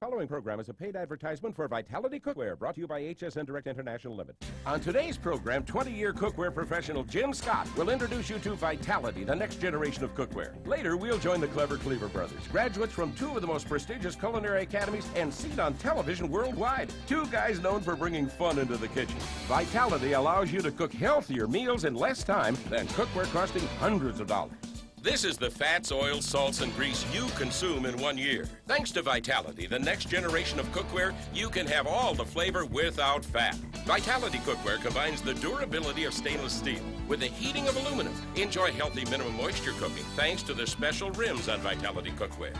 Following program is a paid advertisement for Vitality Cookware, brought to you by HSN Direct International Limited. On today's program, 20-year cookware professional Jim Scott will introduce you to Vitality, the next generation of cookware. Later, we'll join the clever Cleaver brothers, graduates from two of the most prestigious culinary academies and seen on television worldwide. Two guys known for bringing fun into the kitchen. Vitality allows you to cook healthier meals in less time than cookware costing hundreds of dollars. This is the fats, oils, salts, and grease you consume in one year. Thanks to Vitality, the next generation of cookware, you can have all the flavor without fat. Vitality Cookware combines the durability of stainless steel with the heating of aluminum. Enjoy healthy minimum moisture cooking thanks to the special rims on Vitality Cookware.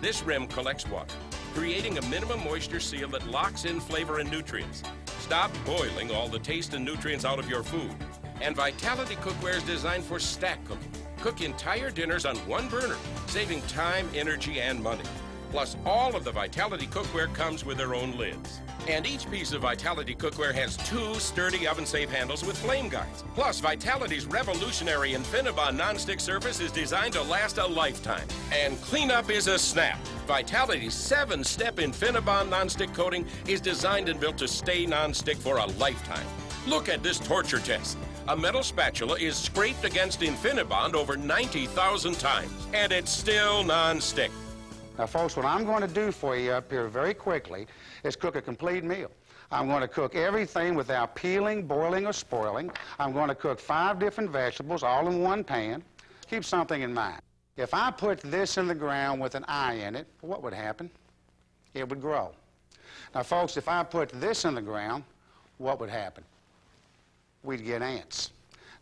This rim collects water, creating a minimum moisture seal that locks in flavor and nutrients. Stop boiling all the taste and nutrients out of your food. And Vitality Cookware is designed for stack cooking. Cook entire dinners on one burner, saving time, energy, and money. Plus, all of the Vitality cookware comes with their own lids. And each piece of Vitality cookware has two sturdy oven-safe handles with flame guides. Plus, Vitality's revolutionary Infinibond nonstick surface is designed to last a lifetime. And cleanup is a snap. Vitality's seven-step Infinibond nonstick coating is designed and built to stay nonstick for a lifetime. Look at this torture test. A metal spatula is scraped against Infinibond over 90,000 times, and it's still non-stick. Now, folks, what I'm going to do for you up here very quickly is cook a complete meal. I'm going to cook everything without peeling, boiling, or spoiling. I'm going to cook five different vegetables all in one pan. Keep something in mind. If I put this in the ground with an eye in it, what would happen? It would grow. Now, folks, if I put this in the ground, what would happen? We'd get ants.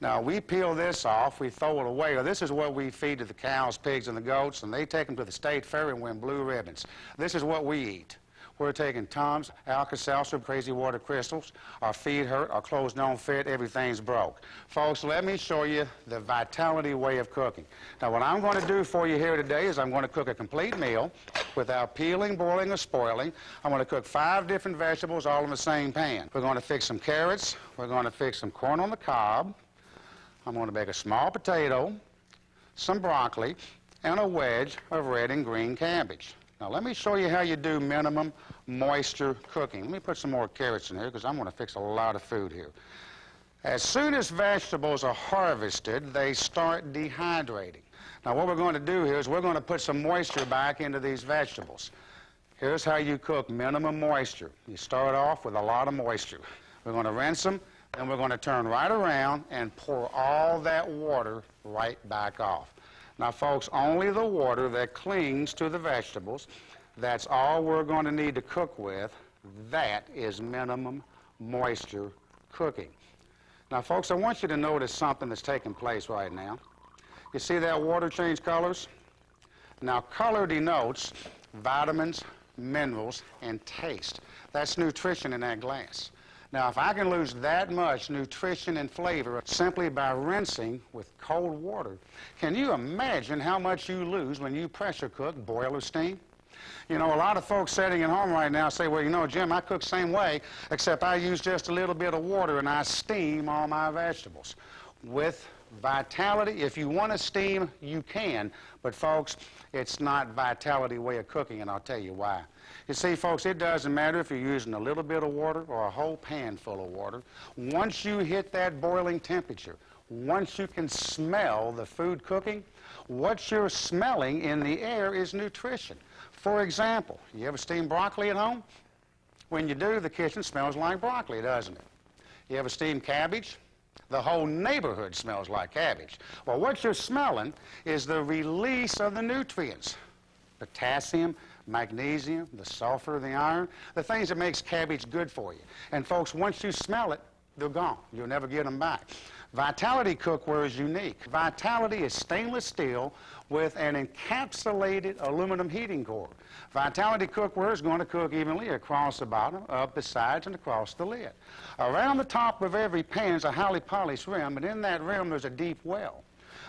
Now, we peel this off, we throw it away. This is what we feed to the cows, pigs, and the goats, and they take them to the state fair and win blue ribbons. This is what we eat. We're taking Tums, Alka-Seltzer, Crazy Water Crystals. Our feet hurt, our clothes don't fit, everything's broke. Folks, let me show you the Vitality way of cooking. Now, what I'm going to do for you here today is I'm going to cook a complete meal without peeling, boiling, or spoiling. I'm going to cook five different vegetables all in the same pan. We're going to fix some carrots. We're going to fix some corn on the cob. I'm going to make a small potato, some broccoli, and a wedge of red and green cabbage. Now let me show you how you do minimum moisture cooking. Let me put some more carrots in here because I'm going to fix a lot of food here. As soon as vegetables are harvested, they start dehydrating. Now what we're going to do here is we're going to put some moisture back into these vegetables. Here's how you cook minimum moisture. You start off with a lot of moisture. We're going to rinse them, then we're going to turn right around and pour all that water right back off. Now, folks, only the water that clings to the vegetables, that's all we're going to need to cook with. That is minimum moisture cooking. Now, folks, I want you to notice something that's taking place right now. You see that water change colors? Now, color denotes vitamins, minerals, and taste. That's nutrition in that glass. Now, if I can lose that much nutrition and flavor simply by rinsing with cold water, can you imagine how much you lose when you pressure cook, boil, or steam? You know, a lot of folks sitting at home right now say, well, you know, Jim, I cook same way, except I use just a little bit of water and I steam all my vegetables. With Vitality, if you want to steam, you can. But, folks, it's not Vitality way of cooking, and I'll tell you why. You see, folks, it doesn't matter if you're using a little bit of water or a whole pan full of water. Once you hit that boiling temperature, once you can smell the food cooking, what you're smelling in the air is nutrition. For example, you ever steam broccoli at home? When you do, the kitchen smells like broccoli, doesn't it? You ever steam cabbage? The whole neighborhood smells like cabbage. Well, what you're smelling is the release of the nutrients. Potassium, magnesium, the sulfur, the iron, the things that makes cabbage good for you. And folks, once you smell it, they're gone. You'll never get them back. Vitality cookware is unique. Vitality is stainless steel with an encapsulated aluminum heating core. Vitality cookware is going to cook evenly across the bottom, up the sides, and across the lid. Around the top of every pan is a highly polished rim, and in that rim there's a deep well.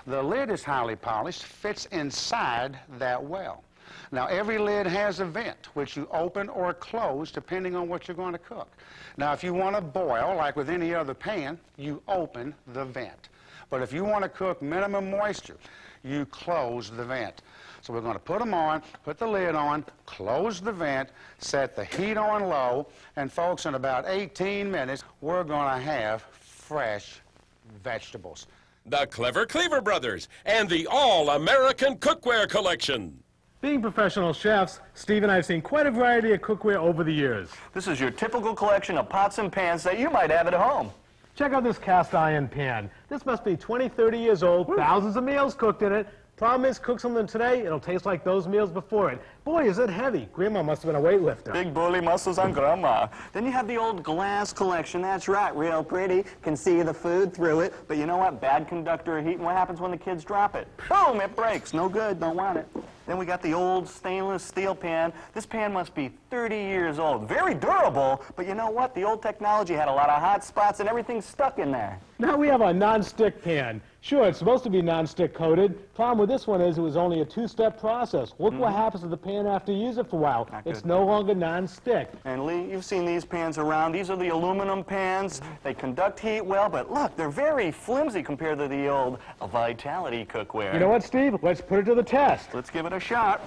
The lid is highly polished, fits inside that well. Now, every lid has a vent, which you open or close depending on what you're going to cook. Now, if you want to boil, like with any other pan, you open the vent. But if you want to cook minimum moisture, you close the vent. So we're going to put them on, put the lid on, close the vent, set the heat on low, and folks, in about 18 minutes, we're going to have fresh vegetables. The Clever Cleaver Brothers and the All-American Cookware Collection. Being professional chefs, Steve and I have seen quite a variety of cookware over the years. This is your typical collection of pots and pans that you might have at home. Check out this cast iron pan. This must be 20, 30 years old, thousands of meals cooked in it. Problem is, cook something today, it'll taste like those meals before it. Boy, is it heavy. Grandma must have been a weightlifter. Big burly muscles on grandma. Then you have the old glass collection. That's right, real pretty. Can see the food through it. But you know what? Bad conductor of heat. And what happens when the kids drop it? Boom, it breaks. No good. Don't want it. Then we got the old stainless steel pan. This pan must be 30 years old. Very durable, but you know what? The old technology had a lot of hot spots and everything's stuck in there. Now we have a non-stick pan. Sure, it's supposed to be non-stick coated. Problem with this one is it was only a two-step process. Look what mm-hmm. happens to the pan after you use it for a while. Not It's good. no longer non-stick. And Lee, you've seen these pans around. These are the aluminum pans. Mm-hmm. They conduct heat well, but look, they're very flimsy compared to the old Vitality cookware. You know what, Steve? Let's put it to the test. Let's give it a shot.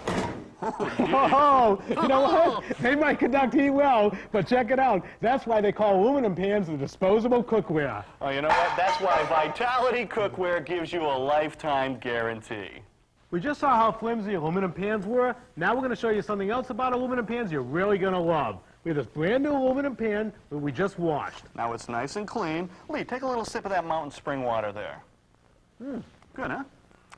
Oh, you know what? They might conduct heat well, but check it out. That's why they call aluminum pans the disposable cookware. Oh, you know what? That's why Vitality cookware gives you a lifetime guarantee. We just saw how flimsy aluminum pans were. Now we're going to show you something else about aluminum pans you're really going to love. We have this brand new aluminum pan that we just washed. Now it's nice and clean. Lee, take a little sip of that mountain spring water there. Hmm. Good, huh?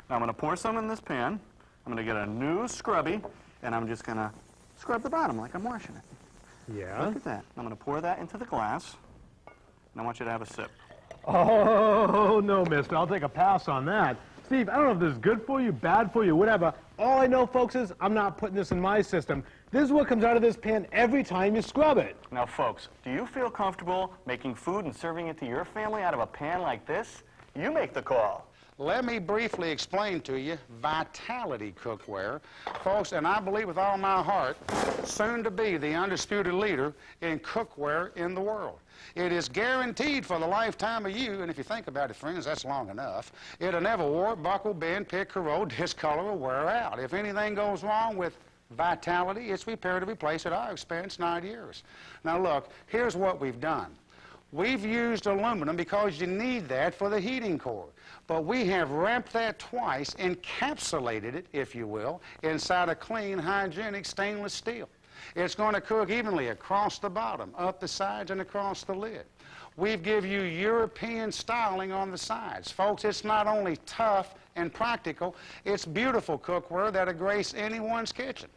Now I'm going to pour some in this pan. I'm going to get a new scrubby, and I'm just going to scrub the bottom like I'm washing it. Yeah? Look at that. I'm going to pour that into the glass, and I want you to have a sip. Oh, no, mister. I'll take a pass on that. Steve, I don't know if this is good for you, bad for you, whatever. All I know, folks, is I'm not putting this in my system. This is what comes out of this pan every time you scrub it. Now, folks, do you feel comfortable making food and serving it to your family out of a pan like this? You make the call. Let me briefly explain to you Vitality Cookware. Folks, and I believe with all my heart, soon to be the undisputed leader in cookware in the world. It is guaranteed for the lifetime of you, and if you think about it, friends, that's long enough. It'll never warp, buckle, bend, pick, corrode, discolor, or wear out. If anything goes wrong with Vitality, it's repaired replace at our expense nine years. Now look, here's what we've done. We've used aluminum because you need that for the heating core. But we have wrapped that twice, encapsulated it, if you will, inside a clean, hygienic stainless steel. It's going to cook evenly across the bottom, up the sides, and across the lid. We've give you European styling on the sides. Folks, it's not only tough and practical, it's beautiful cookware that'll grace anyone's kitchen.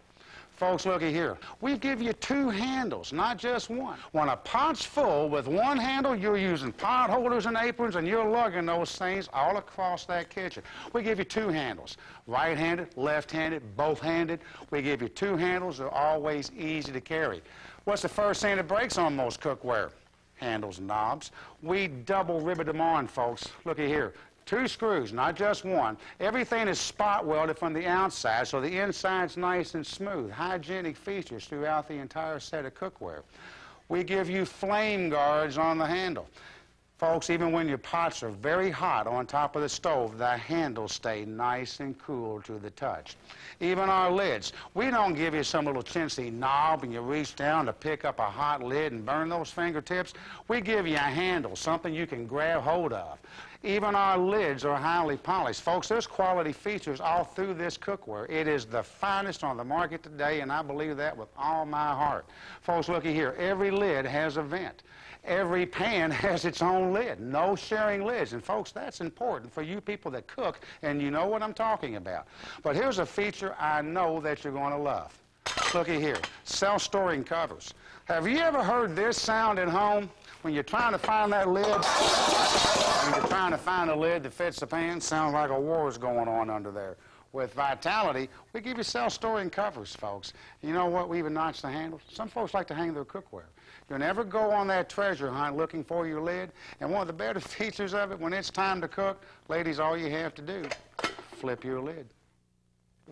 Folks, looky here. We give you two handles, not just one. When a pot's full with one handle, you're using pot holders and aprons, and you're lugging those things all across that kitchen. We give you two handles, right-handed, left-handed, both-handed. We give you two handles. They're always easy to carry. What's the first thing that breaks on most cookware? Handles and knobs. We double ribbed them on, folks. Looky here. Two screws, not just one. Everything is spot welded from the outside, so the inside's nice and smooth. Hygienic features throughout the entire set of cookware. We give you flame guards on the handle. Folks, even when your pots are very hot on top of the stove, the handles stay nice and cool to the touch. Even our lids. We don't give you some little chintzy knob and you reach down to pick up a hot lid and burn those fingertips. We give you a handle, something you can grab hold of. Even our lids are highly polished. Folks, there's quality features all through this cookware. It is the finest on the market today, and I believe that with all my heart. Folks, looky here. Every lid has a vent. Every pan has its own lid. No sharing lids. And folks, that's important for you people that cook, and you know what I'm talking about. But here's a feature I know that you're going to love. Looky here. Self-storing covers. Have you ever heard this sound at home? When you're trying to find that lid, when you're trying to find a lid that fits the pan, sounds like a war is going on under there. With Vitality, we give you self-storing covers, folks. You know what? We even notch the handles. Some folks like to hang their cookware. You'll never go on that treasure hunt looking for your lid. And one of the better features of it, when it's time to cook, ladies, all you have to do, flip your lid.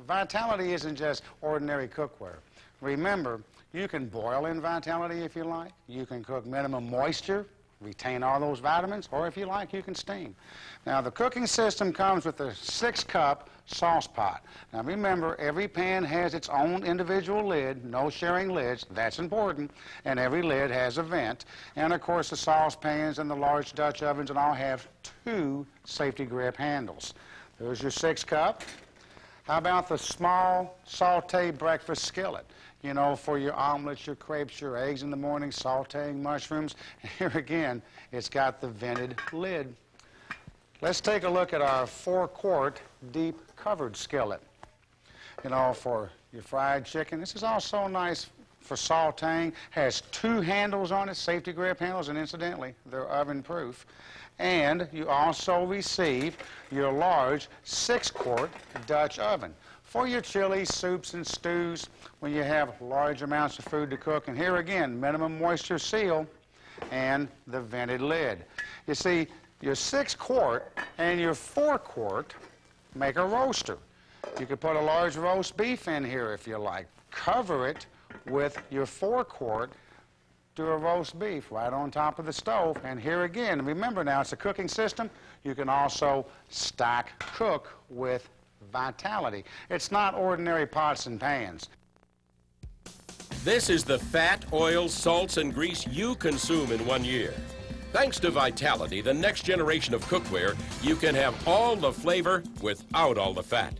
Vitality isn't just ordinary cookware. Remember, you can boil in Vitality if you like. You can cook minimum moisture retain all those vitamins, or if you like, you can steam. Now, the cooking system comes with a six-cup sauce pot. Now, remember, every pan has its own individual lid, no sharing lids. That's important. And every lid has a vent. And, of course, the saucepans and the large Dutch ovens and all have two safety grip handles. There's your six-cup. How about the small saute breakfast skillet? You know, for your omelets, your crepes, your eggs in the morning, sauteing mushrooms. Here again, it's got the vented lid. Let's take a look at our four-quart deep covered skillet. You know, for your fried chicken. This is also nice for sauteing. Has two handles on it, safety grip handles, and incidentally, they're oven proof. And you also receive your large six-quart Dutch oven for your chilies, soups, and stews when you have large amounts of food to cook. And here again, minimum moisture seal and the vented lid. You see, your six quart and your four quart make a roaster. You could put a large roast beef in here if you like. Cover it with your four quart do a roast beef right on top of the stove. And here again, remember now, it's a cooking system. You can also stack cook with vitality. It's not ordinary pots and pans. This is the fat, oil, salts, and grease you consume in one year. Thanks to Vitality, the next generation of cookware, you can have all the flavor without all the fat.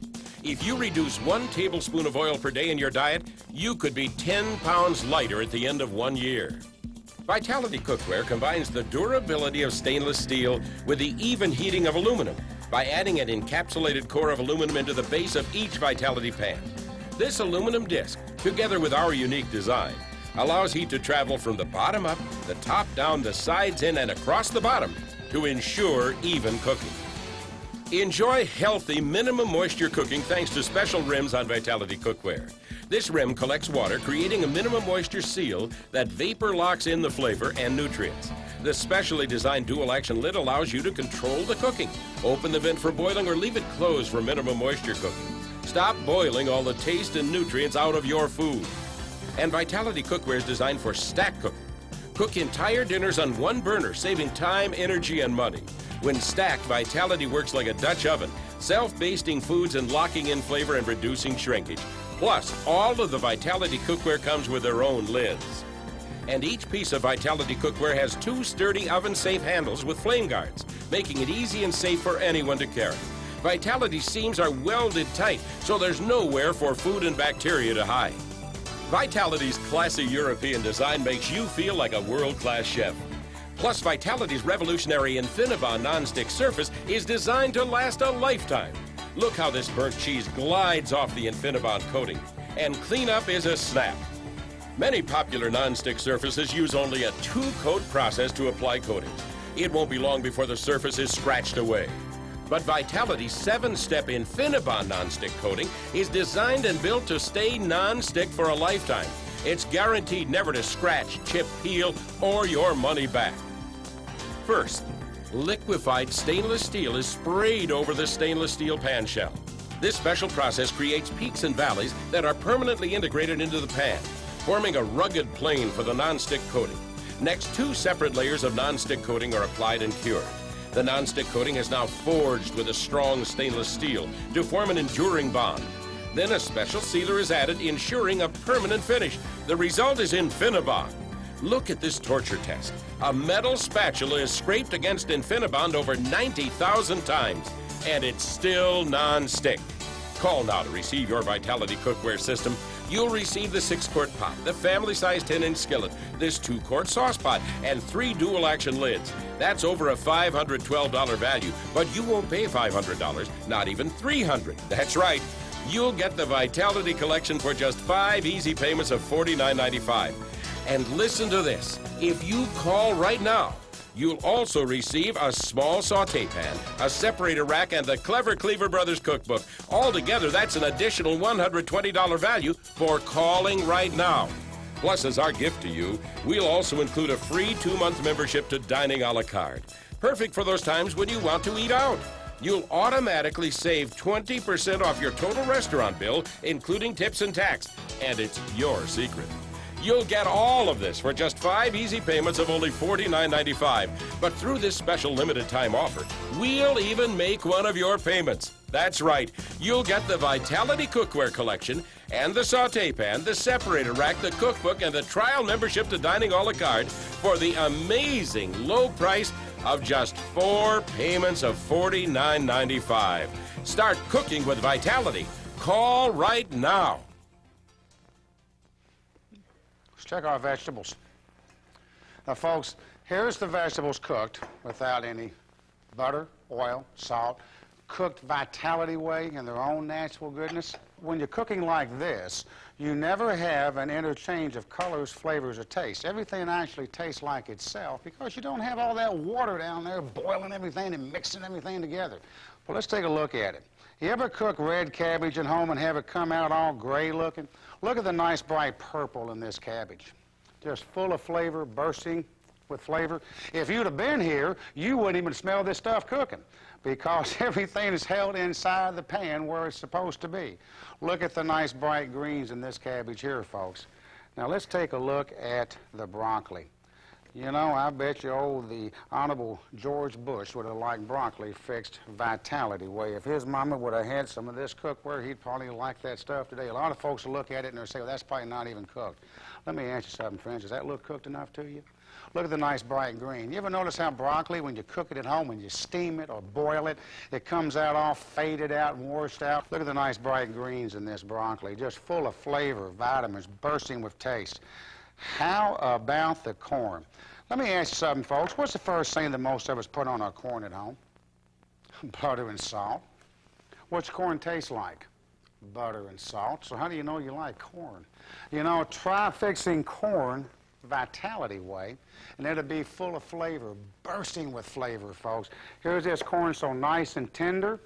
If you reduce one tablespoon of oil per day in your diet, you could be 10 pounds lighter at the end of one year. Vitality cookware combines the durability of stainless steel with the even heating of aluminum by adding an encapsulated core of aluminum into the base of each Vitality pan. This aluminum disc, together with our unique design, allows heat to travel from the bottom up, the top down, the sides in, and across the bottom to ensure even cooking. Enjoy healthy, minimum moisture cooking thanks to special rims on Vitality cookware. This rim collects water, creating a minimum moisture seal that vapor locks in the flavor and nutrients. The specially designed dual action lid allows you to control the cooking. Open the vent for boiling or leave it closed for minimum moisture cooking. Stop boiling all the taste and nutrients out of your food. And Vitality cookware is designed for stack cooking. Cook entire dinners on one burner, saving time, energy, and money. When stacked, Vitality works like a Dutch oven, self-basting foods and locking in flavor and reducing shrinkage. Plus, all of the Vitality cookware comes with their own lids. And each piece of Vitality cookware has two sturdy oven-safe handles with flame guards, making it easy and safe for anyone to carry. Vitality seams are welded tight, so there's nowhere for food and bacteria to hide. Vitality's classy European design makes you feel like a world-class chef. Plus, Vitality's revolutionary Infinibond nonstick surface is designed to last a lifetime. Look how this burnt cheese glides off the Infinibond coating. And cleanup is a snap. Many popular nonstick surfaces use only a two-coat process to apply coatings. It won't be long before the surface is scratched away. But Vitality's seven-step Infinibond nonstick coating is designed and built to stay nonstick for a lifetime. It's guaranteed never to scratch, chip, peel, or your money back. First, liquefied stainless steel is sprayed over the stainless steel pan shell. This special process creates peaks and valleys that are permanently integrated into the pan, forming a rugged plane for the nonstick coating. Next, two separate layers of nonstick coating are applied and cured. The nonstick coating is now forged with a strong stainless steel to form an enduring bond. Then a special sealer is added, ensuring a permanent finish. The result is Infinibond. Look at this torture test. A metal spatula is scraped against Infinibond over 90,000 times, and it's still non-stick. Call now to receive your Vitality cookware system. You'll receive the six-quart pot, the family-sized 10-inch skillet, this two-quart sauce pot, and three dual-action lids. That's over a $512 value, but you won't pay $500, not even $300. That's right. You'll get the Vitality Collection for just five easy payments of $49.95. And listen to this. If you call right now, you'll also receive a small saute pan, a separator rack, and the Clever Cleaver Brothers cookbook. Altogether, that's an additional $120 value for calling right now. Plus, as our gift to you, we'll also include a free two-month membership to Dining a la carte. Perfect for those times when you want to eat out. You'll automatically save 20% off your total restaurant bill, including tips and tax. And it's your secret. You'll get all of this for just five easy payments of only $49.95. But through this special limited time offer, we'll even make one of your payments. That's right. You'll get the Vitality Cookware Collection and the saute pan, the separator rack, the cookbook, and the trial membership to Dining a la carte for the amazing low price of just four payments of $49.95. Start cooking with Vitality. Call right now. Let's check our vegetables. Now, folks, here's the vegetables cooked without any butter, oil, salt, cooked vitality way in their own natural goodness. When you're cooking like this, you never have an interchange of colors, flavors, or tastes. Everything actually tastes like itself because you don't have all that water down there boiling everything and mixing everything together. Well, let's take a look at it. You ever cook red cabbage at home and have it come out all gray looking? Look at the nice bright purple in this cabbage. Just full of flavor, bursting with flavor. If you'd have been here, you wouldn't even smell this stuff cooking because everything is held inside the pan where it's supposed to be. Look at the nice bright greens in this cabbage here, folks. Now let's take a look at the broccoli. You know, I bet you old the Honorable George Bush would have liked broccoli fixed vitality way. If his mama would have had some of this cookware, he'd probably like that stuff today. A lot of folks will look at it and they'll say, well, that's probably not even cooked. Let me ask you something, friends. Does that look cooked enough to you? Look at the nice bright green. You ever notice how broccoli, when you cook it at home, when you steam it or boil it, it comes out all faded out and washed out? Look at the nice bright greens in this broccoli, just full of flavor, vitamins, bursting with taste. How about the corn? Let me ask you something, folks. What's the first thing that most of us put on our corn at home? Butter and salt. What's corn taste like? Butter and salt. So how do you know you like corn? You know, try fixing corn vitality way, and it'll be full of flavor, bursting with flavor, folks. Here's this corn so nice and tender,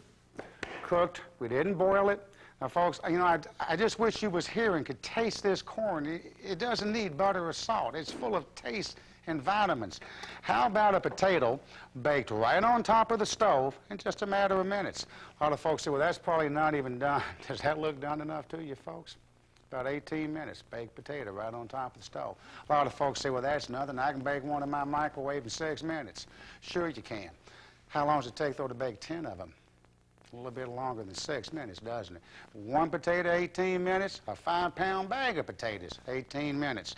cooked. We didn't boil it. Now, folks, you know, I, I just wish you was here and could taste this corn. It, it doesn't need butter or salt. It's full of taste and vitamins. How about a potato baked right on top of the stove in just a matter of minutes? A lot of folks say, well, that's probably not even done. Does that look done enough to you, folks? About 18 minutes, baked potato right on top of the stove. A lot of folks say, well, that's nothing. I can bake one in my microwave in six minutes. Sure you can. How long does it take, though, to bake 10 of them? A little bit longer than six minutes, doesn't it? One potato, 18 minutes. A five-pound bag of potatoes, 18 minutes.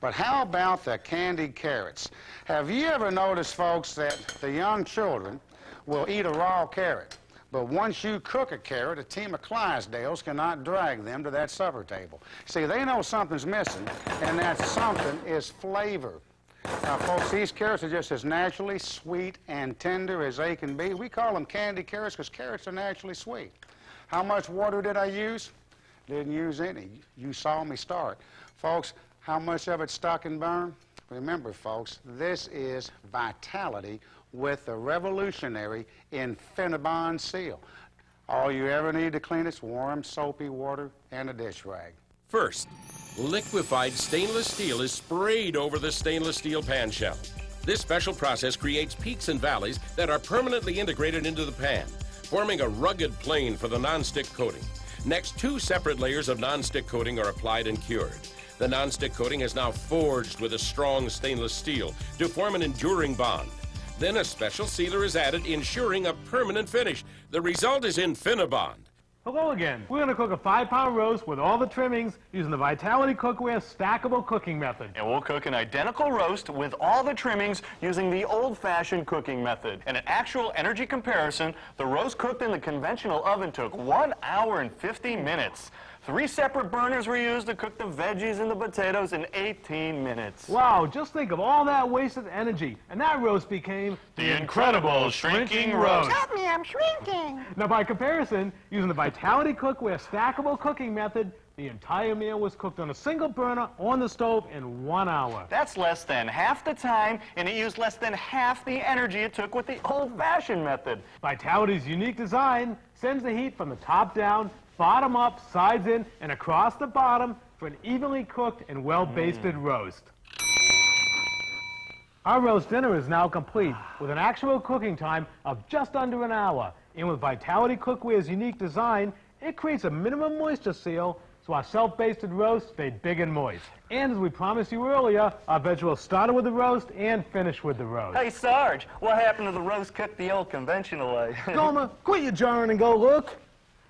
But how about the candied carrots? Have you ever noticed, folks, that the young children will eat a raw carrot? But once you cook a carrot, a team of Clydesdales cannot drag them to that supper table. See, they know something's missing, and that something is flavor. Now, folks, these carrots are just as naturally sweet and tender as they can be. We call them candy carrots because carrots are naturally sweet. How much water did I use? Didn't use any. You saw me start. Folks, how much of it stuck and burned? Remember, folks, this is vitality with the revolutionary Infinibond seal. All you ever need to clean it's warm, soapy water and a dish rag. First, liquefied stainless steel is sprayed over the stainless steel pan shell. This special process creates peaks and valleys that are permanently integrated into the pan, forming a rugged plane for the nonstick coating. Next, two separate layers of nonstick coating are applied and cured. The nonstick coating is now forged with a strong stainless steel to form an enduring bond. Then a special sealer is added, ensuring a permanent finish. The result is Infinibond. Hello again. We're going to cook a five-pound roast with all the trimmings using the Vitality Cookware stackable cooking method. And we'll cook an identical roast with all the trimmings using the old-fashioned cooking method. And an actual energy comparison, the roast cooked in the conventional oven took 1 hour and 50 minutes. Three separate burners were used to cook the veggies and the potatoes in 18 minutes. Wow, just think of all that wasted energy. And that roast became The incredible shrinking roast. Help me, I'm shrinking. Now, by comparison, using the Vitality Cookware stackable cooking method, the entire meal was cooked on a single burner on the stove in one hour. That's less than half the time, and it used less than half the energy it took with the old-fashioned method. Vitality's unique design sends the heat from the top down, bottom up, sides in, and across the bottom for an evenly cooked and well-basted mm. roast. Our roast dinner is now complete with an actual cooking time of just under an hour. And with Vitality Cookware's unique design, it creates a minimum moisture seal so our self-basted roast stayed big and moist. And as we promised you earlier, our vegetables started with the roast and finished with the roast. Hey, Sarge, what happened to the roast cooked the old conventional way? Gomer, quit your jarring and go look.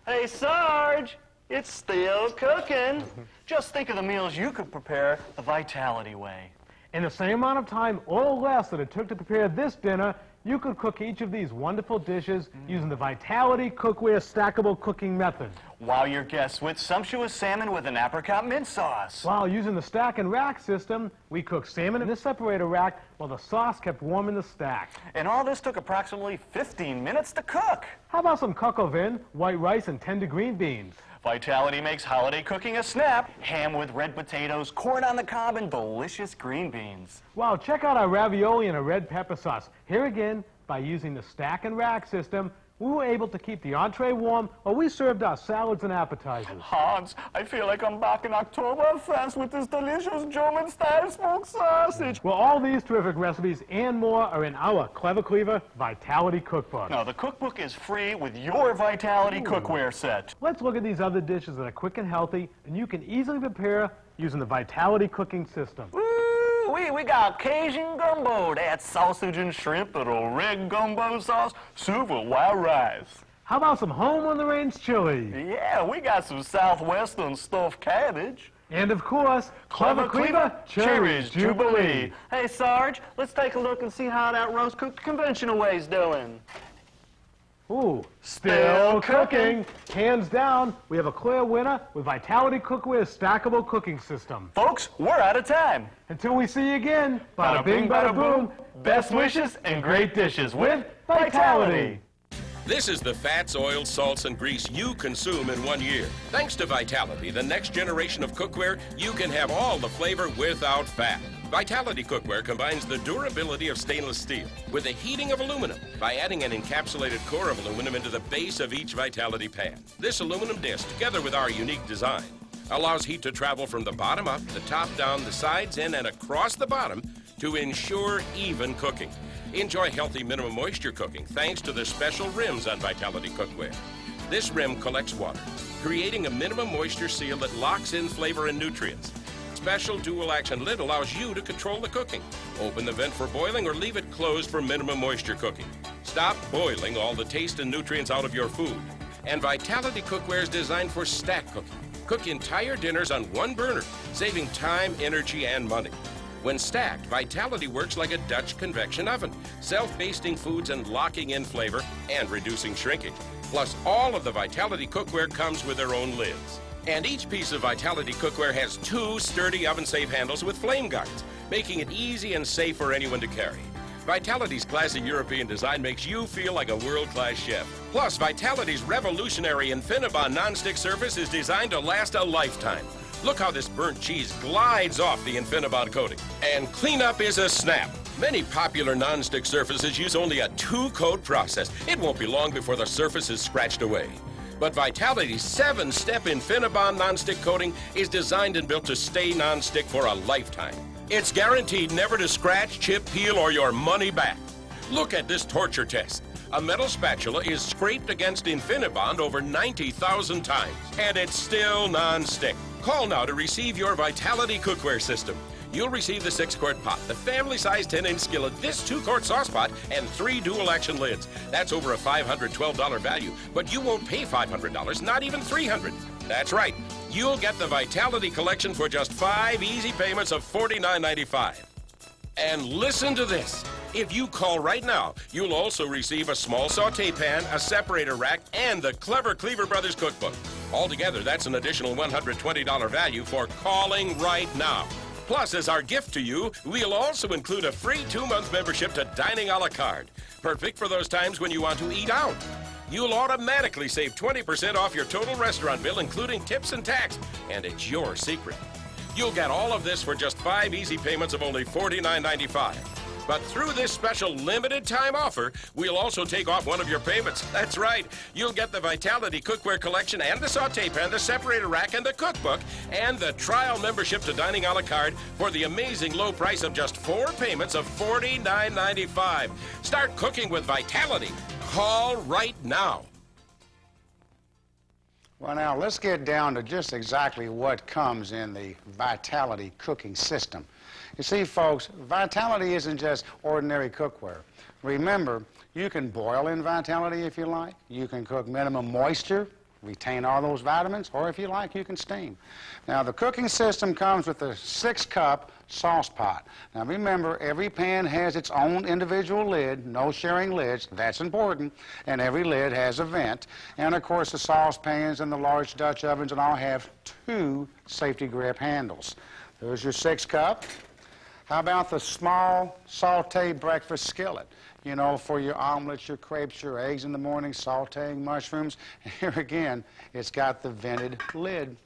Hey, Sarge, it's still cooking. Just think of the meals you could prepare the Vitality way. In the same amount of time or less that it took to prepare this dinner, you could cook each of these wonderful dishes mm. using the Vitality Cookware Stackable Cooking Method. Wow your guests with sumptuous salmon with an apricot mint sauce. While using the stack and rack system, we cooked salmon in the separator rack while the sauce kept warm in the stack. And all this took approximately 15 minutes to cook. How about some coq au vin, white rice, and tender green beans? Vitality makes holiday cooking a snap. Ham with red potatoes, corn on the cob, and delicious green beans. Wow, check out our ravioli and a red pepper sauce. Here again, by using the stack and rack system, we were able to keep the entree warm while we served our salads and appetizers. Hans, I feel like I'm back in Oktoberfest with this delicious German-style smoked sausage. Well, all these terrific recipes and more are in our Clever Cleaver Vitality Cookbook. Now, the cookbook is free with your Vitality cookware set. Let's look at these other dishes that are quick and healthy, and you can easily prepare using the Vitality cooking system. Ooh, we, got Cajun gumbo. That's sausage and shrimp with a red gumbo sauce, soup with wild rice. How about some home on the range chili? Yeah, we got some southwestern stuffed cabbage. And of course, Clever Cleaver Cherries Jubilee. Hey, Sarge, let's take a look and see how that roast cooked conventional way's doing. Ooh, Still cooking. Hands down, we have a clear winner with Vitality Cookware's stackable cooking system. Folks, we're out of time. Until we see you again, bada bing, bada boom. Best wishes and great dishes with Vitality. This is the fats, oils, salts, and grease you consume in one year. Thanks to Vitality, the next generation of cookware, you can have all the flavor without fat. Vitality Cookware combines the durability of stainless steel with the heating of aluminum by adding an encapsulated core of aluminum into the base of each Vitality pan. This aluminum disc, together with our unique design, allows heat to travel from the bottom up, the top down, the sides in, and across the bottom to ensure even cooking. Enjoy healthy minimum moisture cooking thanks to the special rims on Vitality Cookware. This rim collects water, creating a minimum moisture seal that locks in flavor and nutrients. Special dual action lid allows you to control the cooking. Open the vent for boiling or leave it closed for minimum moisture cooking. Stop boiling all the taste and nutrients out of your food. And Vitality Cookware is designed for stack cooking. Cook entire dinners on one burner, saving time, energy, and money. When stacked, Vitality works like a Dutch convection oven, self-basting foods and locking in flavor and reducing shrinkage. Plus, all of the Vitality cookware comes with their own lids. And each piece of Vitality cookware has two sturdy oven-safe handles with flame guards, making it easy and safe for anyone to carry. Vitality's classic European design makes you feel like a world-class chef. Plus, Vitality's revolutionary Infinibond nonstick surface is designed to last a lifetime. Look how this burnt cheese glides off the Infinibond coating. And cleanup is a snap. Many popular nonstick surfaces use only a two-coat process. It won't be long before the surface is scratched away. But Vitality's seven-step Infinibond nonstick coating is designed and built to stay nonstick for a lifetime. It's guaranteed never to scratch, chip, peel, or your money back. Look at this torture test. A metal spatula is scraped against Infinibond over 90,000 times, and it's still non-stick. Call now to receive your Vitality cookware system. You'll receive the six-quart pot, the family size 10-inch skillet, this two-quart sauce pot, and three dual-action lids. That's over a $512 value, but you won't pay $500, not even $300. That's right. You'll get the Vitality collection for just five easy payments of $49.95. And listen to this. If you call right now, you'll also receive a small saute pan, a separator rack, and the Clever Cleaver Brothers cookbook. Altogether, that's an additional $120 value for calling right now. Plus, as our gift to you, we'll also include a free two-month membership to Dining a la carte. Perfect for those times when you want to eat out. You'll automatically save 20% off your total restaurant bill, including tips and tax, and it's your secret. You'll get all of this for just five easy payments of only $49.95. But through this special limited time offer, we'll also take off one of your payments. That's right. You'll get the Vitality Cookware Collection and the saute pan, the separator rack, and the cookbook, and the trial membership to Dining a la carte for the amazing low price of just four payments of $49.95. Start cooking with Vitality. Call right now. Well, now let's get down to just exactly what comes in the Vitality cooking system. You see, folks, Vitality isn't just ordinary cookware. Remember, you can boil in Vitality if you like. You can cook minimum moisture retain all those vitamins, or if you like, you can steam. Now, the cooking system comes with a six-cup sauce pot. Now, remember, every pan has its own individual lid, no sharing lids. That's important. And every lid has a vent. And, of course, the saucepans and the large Dutch ovens and all have two safety grip handles. There's your six-cup. How about the small saute breakfast skillet? you know, for your omelets, your crepes, your eggs in the morning, sauteing mushrooms. Here again, it's got the vented lid.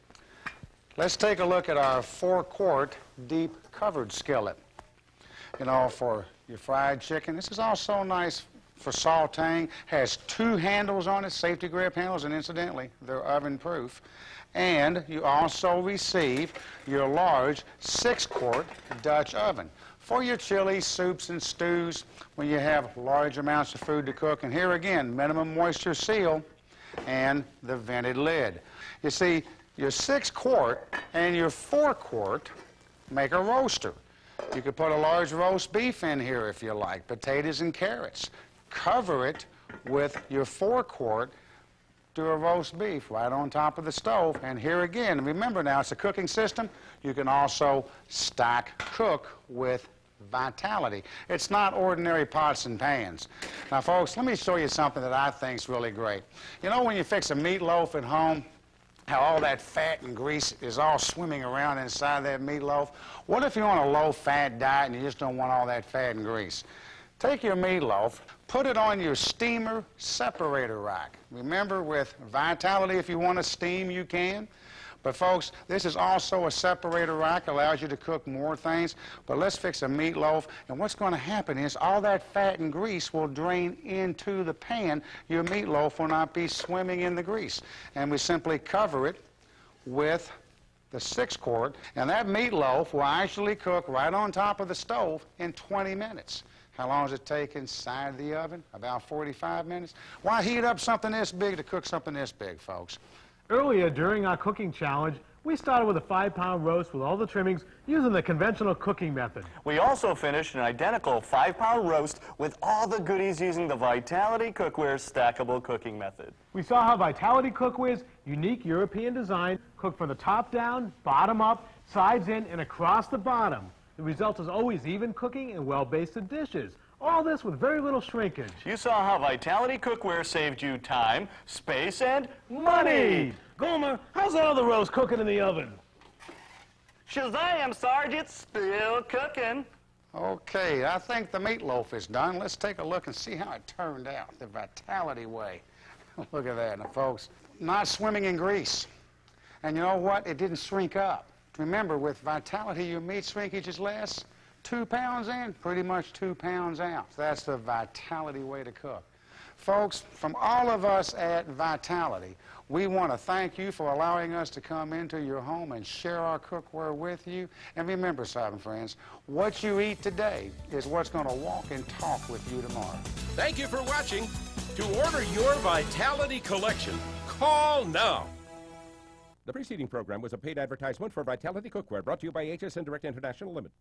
Let's take a look at our four-quart deep covered skillet. You know, for your fried chicken. This is also nice for sauteing. Has two handles on it, safety grip handles, and incidentally, they're oven-proof. And you also receive your large six-quart Dutch oven for your chilies, soups, and stews when you have large amounts of food to cook. And here again, minimum moisture seal and the vented lid. You see, your six quart and your four quart make a roaster. You could put a large roast beef in here if you like, potatoes and carrots. Cover it with your four quart do a roast beef right on top of the stove. And here again, remember now, it's a cooking system. You can also stack cook with vitality. It's not ordinary pots and pans. Now, folks, let me show you something that I think is really great. You know when you fix a meatloaf at home, how all that fat and grease is all swimming around inside that meatloaf? What if you're on a low-fat diet and you just don't want all that fat and grease? Take your meatloaf, put it on your steamer separator rack. Remember, with Vitality, if you want to steam, you can. But folks, this is also a separator rack, allows you to cook more things. But let's fix a meatloaf, and what's going to happen is all that fat and grease will drain into the pan. Your meatloaf will not be swimming in the grease. And we simply cover it with the six quart, and that meatloaf will actually cook right on top of the stove in 20 minutes. How long does it take inside the oven? About 45 minutes. Why heat up something this big to cook something this big, folks? Earlier, during our cooking challenge, we started with a five-pound roast with all the trimmings using the conventional cooking method. We also finished an identical five-pound roast with all the goodies using the Vitality Cookware stackable cooking method. We saw how Vitality Cookware's unique European design cooked from the top down, bottom up, sides in, and across the bottom. The result is always even cooking and well-basted dishes. All this with very little shrinkage. You saw how Vitality Cookware saved you time, space, and money. Gomer, how's all the roast cooking in the oven? Shazam, Sergeant, still cooking. Okay, I think the meatloaf is done. Let's take a look and see how it turned out, the Vitality way. look at that, now, folks. Not swimming in grease. And you know what? It didn't shrink up. Remember, with Vitality, your meat shrinkage is less. Two pounds in, pretty much two pounds out. That's the Vitality way to cook. Folks, from all of us at Vitality, we want to thank you for allowing us to come into your home and share our cookware with you. And remember, Simon friends, what you eat today is what's going to walk and talk with you tomorrow. Thank you for watching. To order your Vitality collection, call now. The preceding program was a paid advertisement for Vitality Cookware brought to you by HSN Direct International Limited.